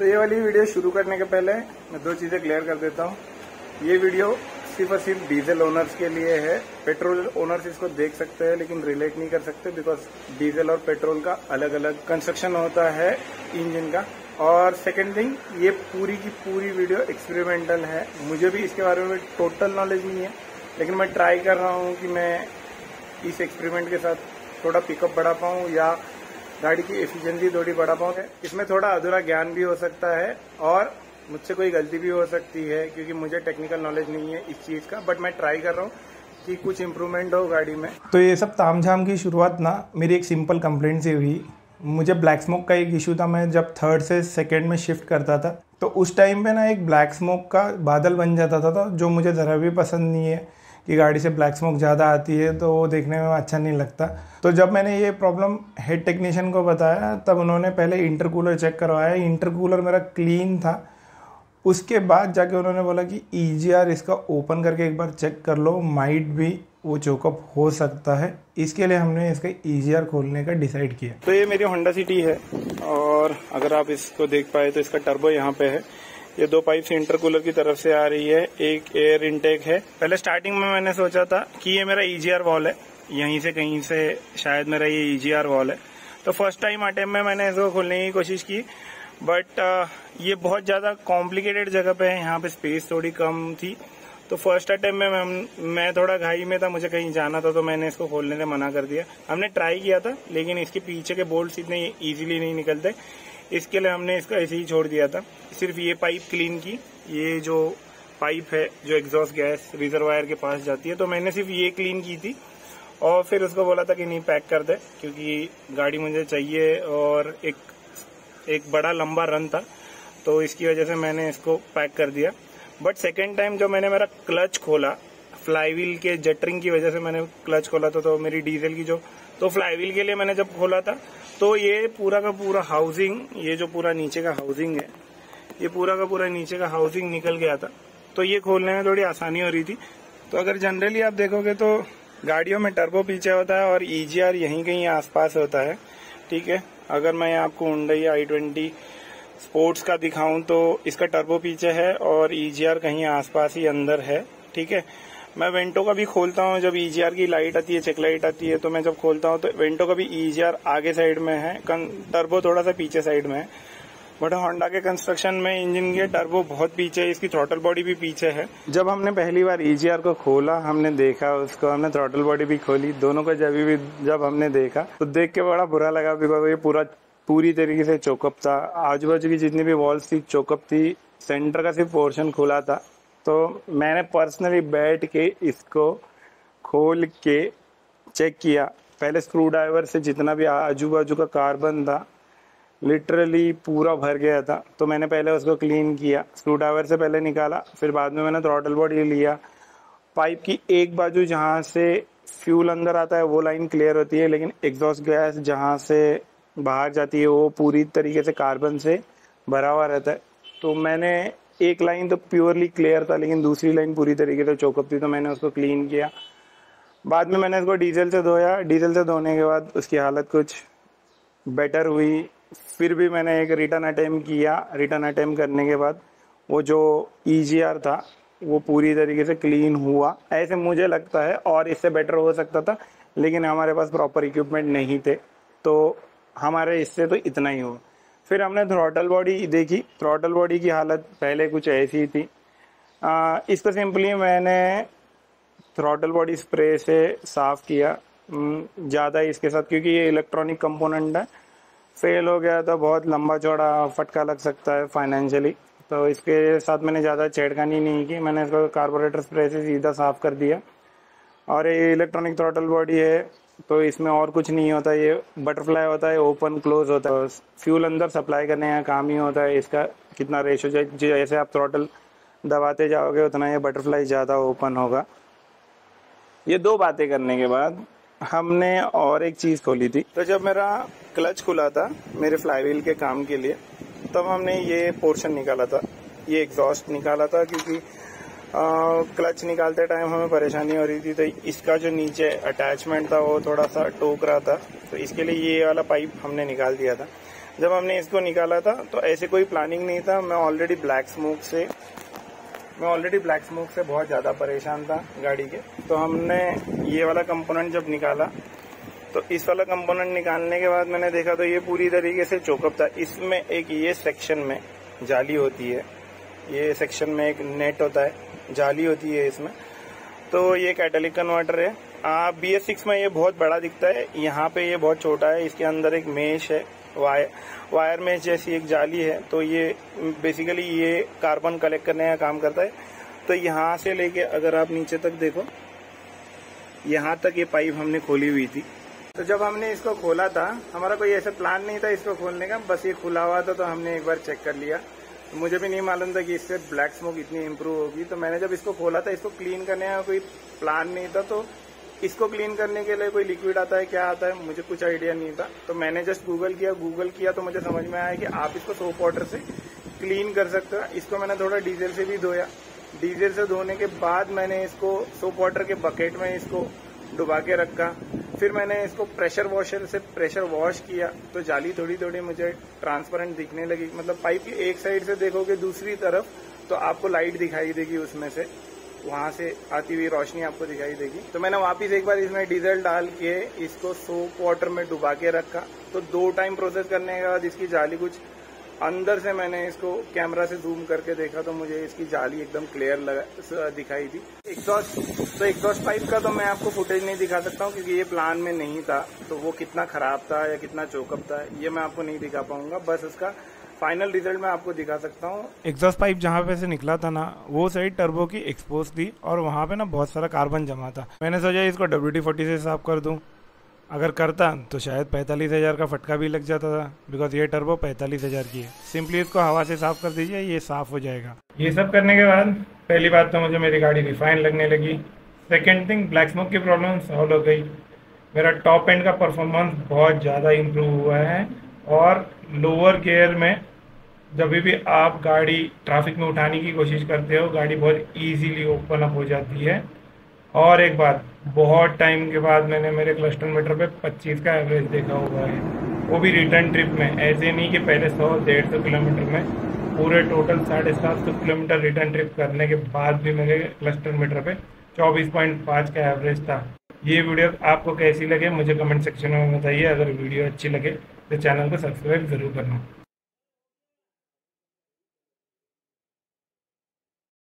तो ये वाली वीडियो शुरू करने के पहले मैं दो चीज़ें क्लियर कर देता हूँ। ये वीडियो सिर्फ़ और सिर्फ़ डीजल ओनर्स के लिए है। पेट्रोल ओनर्स इसको देख सकते हैं, लेकिन रिलेट नहीं कर सकते बिकॉज़ डीजल और पेट्रोल का अलग अलग कंस्ट्रक्शन होता है इंजन का। और सेकेंड थिंग ये पूरी की पूरी वीडियो एक्सपेरिमेंटल है। मुझे भी इसके बारे में टोटल नॉलेज नहीं है, लेकिन मैं ट्राई कर रहा हूँ कि मैं इस एक्सपेरिमेंट के साथ थोड़ा पिकअप बढ़ा पाऊँ या गाड़ी की एफिशिएंसी थोड़ी बढ़ा पाऊँ इसमें थोड़ा अधूरा ज्ञान भी हो सकता है और मुझसे कोई गलती भी हो सकती है, क्योंकि मुझे टेक्निकल नॉलेज नहीं है इस चीज़ का बट मैं ट्राई कर रहा हूँ कि कुछ इम्प्रूवमेंट हो गाड़ी में। तो ये सब तामझाम की शुरुआत ना मेरी एक सिंपल कंप्लेंट से हुई। मुझे ब्लैक स्मोक का एक इशू था, मैं जब थर्ड से सेकेंड में शिफ्ट करता था तो उस टाइम पे ना एक ब्लैक स्मोक का बादल बन जाता था तो जो मुझे ज़रा भी पसंद नहीं है कि गाड़ी से ब्लैक स्मोक ज़्यादा आती है तो वो देखने में अच्छा नहीं लगता। तो जब मैंने ये प्रॉब्लम हेड टेक्नीशियन को बताया, तब उन्होंने पहले इंटरकूलर चेक करवाया। इंटरकूलर मेरा क्लीन था। उसके बाद जाके उन्होंने बोला कि ई e इसका ओपन करके एक बार चेक कर लो। माइट भी वो चोकअप हो सकता है। इसके लिए हमने इसका ई e खोलने का डिसाइड किया। तो ये मेरी होंडा सिटी है और अगर आप इसको देख पाए तो इसका टर्बो यहाँ पे है। ये दो पाइप इंटरकूलर की तरफ़ से आ रही है। एक एयर इनटेक है। पहले स्टार्टिंग में मैंने सोचा था कि ये मेरा ईजीआर e वॉल है। यहीं से कहीं से शायद मेरा ये ईजीआर वॉल है। तो फ़र्स्ट टाइम अटेम्प में मैंने इसको खोलने की कोशिश की। बट uh, ये बहुत ज़्यादा कॉम्प्लिकेटेड जगह पे है। यहाँ पे स्पेस थोड़ी कम थी। तो फ़र्स्ट अटेम्प में मैं, मैं थोड़ा घाई में था मुझे कहीं जाना था तो मैंने इसको खोलने से मना कर दिया। हमने ट्राई किया था लेकिन इसके पीछे के बोल्ट इतने इजीली नहीं निकलते। इसके लिए हमने इसको ऐसे ही छोड़ दिया था। सिर्फ़ ये पाइप क्लीन की। ये जो पाइप है, जो एग्जॉस्ट गैस रिजर्वायर के पास जाती है तो मैंने सिर्फ़ ये क्लीन की थी। और फिर उसको बोला था कि नहीं, पैक कर दे, क्योंकि गाड़ी मुझे चाहिए और एक एक बड़ा लंबा रन था तो इसकी वजह से मैंने इसको पैक कर दिया। बट सेकेंड टाइम जो मैंने मेरा क्लच खोला, फ्लाईव्हील के जटरिंग की वजह से मैंने क्लच खोला था तो मेरी डीजल की जो तो फ्लाईव्हील के लिए मैंने जब खोला था तो ये पूरा का पूरा हाउसिंग ये जो पूरा नीचे का हाउसिंग है, ये पूरा का पूरा नीचे का हाउसिंग निकल गया था। तो ये खोलने में थोड़ी आसानी हो रही थी। तो अगर जनरली आप देखोगे तो गाड़ियों में टर्बो पीछे होता है और ईजीआर यहीं कहीं आसपास होता है। ठीक है? अगर मैं आपको हुंडई आई ट्वेंटी स्पोर्ट्स का दिखाऊँ तो इसका टर्बो पीछे है और ईजीआर e कहीं आसपास ही अंदर है। ठीक है? मैं वेंटो का भी खोलता हूँ, जब ईजीआर e की लाइट आती है चेक लाइट आती है तो मैं जब खोलता हूँ तो वेंटो का भी ईजीआर e आगे साइड में है टर्बो थोड़ा सा पीछे साइड में है। बट होंडा के कंस्ट्रक्शन में इंजन के टर्बो बहुत पीछे है, इसकी थ्रोटल बॉडी भी पीछे है। जब हमने पहली बार ईजीआर को खोला, हमने देखा, उसको हमने थ्रोटल बॉडी भी खोली, दोनों को जब भी, जब हमने देखा तो देख के बड़ा बुरा लगा बिकॉज़ ये पूरा, पूरी तरीके से चौकअप था। आजू बाजू की जितनी भी वॉल्स थी चौकअप थी सेंटर का सिर्फ़ पोर्शन खुला था। तो मैंने पर्सनली बैठ के इसको खोल के चेक किया। पहले स्क्रू ड्राइवर से जितना भी आजू बाजू का कार्बन था लिटरली पूरा भर गया था। तो मैंने पहले उसको क्लीन किया स्क्रू ड्राइवर से पहले निकाला, फिर बाद में मैंने थ्रॉटल बॉडी लिया। पाइप की एक बाजू जहाँ से फ्यूल अंदर आता है, वो लाइन क्लियर होती है, लेकिन एग्जॉस्ट गैस जहाँ से बाहर जाती है, वो पूरी तरीके से कार्बन से भरा हुआ रहता है। तो मैंने एक लाइन तो प्योरली क्लियर था, लेकिन दूसरी लाइन पूरी तरीके से चौकअप थी तो मैंने उसको क्लीन किया। बाद में मैंने उसको डीजल से धोया। डीजल से धोने के बाद उसकी हालत कुछ बेटर हुई। फिर भी मैंने एक रिटर्न अटैम्प किया। रिटर्न अटैम्प करने के बाद वो जो ई e था, वो पूरी तरीके से क्लीन हुआ। ऐसे मुझे लगता है, और इससे बेटर हो सकता था, लेकिन हमारे पास प्रॉपर इक्विपमेंट नहीं थे। तो हमारे इससे तो इतना ही हुआ। फिर हमने थ्रोटल बॉडी देखी। थ्रोटल बॉडी की हालत पहले कुछ ऐसी थी। आ, इसको सिंपली मैंने थ्रोटल बॉडी स्प्रे से साफ़ किया। ज़्यादा इसके साथ क्योंकि ये इलेक्ट्रॉनिक कंपोनेंट है। फेल हो गया तो बहुत लंबा चौड़ा फटका लग सकता है फाइनेंशियली तो इसके साथ मैंने ज़्यादा छेड़खानी नहीं की। मैंने इसको कार्बोरेटर स्प्रे से सीधा साफ़ कर दिया। और ये इलेक्ट्रॉनिक थ्रोटल बॉडी है तो इसमें और कुछ नहीं होता, ये बटरफ्लाई होता है ओपन क्लोज होता है फ्यूल अंदर सप्लाई करने का काम ही होता है, इसका कितना रेशो जैसे आप थ्रोटल दबाते जाओगे, उतना ये बटरफ्लाई ज़्यादा ओपन होगा। ये दो बातें करने के बाद हमने और एक चीज़ खोली थी। तो जब मेरा क्लच खुला था, मेरे फ्लाईव्हील के काम के लिए, तब हमने ये पोर्शन निकाला था, ये एग्जॉस्ट निकाला था, क्योंकि क्लच निकालते टाइम हमें परेशानी हो रही थी तो इसका जो नीचे अटैचमेंट था, वो थोड़ा सा टोक रहा था। तो इसके लिए ये वाला पाइप हमने निकाल दिया था। जब हमने इसको निकाला था तो ऐसे कोई प्लानिंग नहीं था। मैं ऑलरेडी ब्लैक स्मोक से, मैं ऑलरेडी ब्लैक स्मोक से बहुत ज़्यादा परेशान था गाड़ी के। तो हमने ये वाला कंपोनेंट जब निकाला तो इस वाला कंपोनेंट निकालने के बाद मैंने देखा तो ये पूरी तरीके से चोकअप था। इसमें एक ये सेक्शन में जाली होती है। ये सेक्शन में एक नेट होता है। जाली होती है इसमें। तो ये कैटेलिक कन्वर्टर है। बी एस सिक्स में ये बहुत बड़ा दिखता है। यहाँ पे ये बहुत छोटा है। इसके अंदर एक मेश है। वायर वायर में जैसी एक जाली है। तो ये बेसिकली ये कार्बन कलेक्ट करने का काम करता है। तो यहाँ से लेके अगर आप नीचे तक देखो, यहाँ तक ये पाइप हमने खोली हुई थी। तो जब हमने इसको खोला था, हमारा कोई ऐसा प्लान नहीं था इसको खोलने का। बस ये खुला हुआ था तो हमने एक बार चेक कर लिया। मुझे भी नहीं मालूम था कि इससे ब्लैक स्मोक इतनी इम्प्रूव होगी। तो मैंने जब इसको खोला था, इसको क्लीन करने का कोई प्लान नहीं था तो इसको क्लीन करने के लिए कोई लिक्विड आता है, क्या आता है, मुझे कुछ आइडिया नहीं था। तो मैंने जस्ट गूगल किया गूगल किया तो मुझे समझ में आया कि आप इसको सोप वाटर से क्लीन कर सकते हो। इसको मैंने थोड़ा डीजल से भी धोया। डीजल से धोने के बाद मैंने इसको सोप वाटर के बकेट में इसको डुबा के रखा। फिर मैंने इसको प्रेशर वॉशर से प्रेशर वॉश किया तो जाली थोड़ी थोड़ी मुझे ट्रांसपेरेंट दिखने लगी। मतलब पाइप की एक साइड से देखोगे दूसरी तरफ़ तो आपको लाइट दिखाई देगी उसमें से। वहाँ से आती हुई रोशनी आपको दिखाई देगी। तो मैंने वापस एक बार इसमें डीजल डाल के इसको सोप वाटर में डुबा के रखा। तो दो टाइम प्रोसेस करने के बाद इसकी जाली कुछ अंदर से मैंने इसको कैमरा से जूम करके देखा तो मुझे इसकी जाली एकदम क्लियर दिखाई थी एग्जॉस्ट तो एग्जॉस्ट पाइप का तो मैं आपको फुटेज नहीं दिखा सकता हूँ क्योंकि ये प्लान में नहीं था। तो वो कितना खराब था या कितना चौकअप था, ये मैं आपको नहीं दिखा पाऊँगा। बस उसका फाइनल रिज़ल्ट मैं आपको दिखा सकता हूँ। एग्जॉस्ट पाइप जहाँ पे से निकला था ना, वो साइड टर्बो की एक्सपोज थी और वहाँ पे ना बहुत सारा कार्बन जमा था। मैंने सोचा इसको डब्ल्यू फोर्टी से साफ़ कर दूँ। अगर करता तो शायद पैंतालीस हज़ार का फटका भी लग जाता था बिकॉज़ ये टर्बो पैंतालीस हज़ार की है। सिंपली इसको हवा से साफ़ कर दीजिए, ये साफ़ हो जाएगा। ये सब करने के बाद, पहली बात तो मुझे मेरी गाड़ी रिफाइन लगने लगी। सेकेंड थिंग ब्लैक स्मोक की प्रॉब्लम सॉल्व हो गई। मेरा टॉप एंड का परफॉर्मेंस बहुत ज़्यादा इम्प्रूव हुआ है, और लोअर गेयर में जब भी आप गाड़ी ट्रैफ़िक में उठाने की कोशिश करते हो, गाड़ी बहुत इजीली ओपन अप हो जाती है। और एक बात, बहुत टाइम के बाद मैंने मेरे क्लस्टर मीटर पे 25 का एवरेज देखा हुआ है। वो भी रिटर्न ट्रिप में, ऐसे नहीं कि पहले सौ, डेढ़ सौ किलोमीटर में, पूरे टोटल साढ़े सात सौ किलोमीटर रिटर्न ट्रिप करने के बाद भी मेरे क्लस्टर मीटर पे चौबीस पॉइंट पाँच का एवरेज था। ये वीडियो आपको कैसी लगे, मुझे कमेंट सेक्शन में बताइए। अगर वीडियो अच्छी लगे तो चैनल को सब्सक्राइब ज़रूर करना।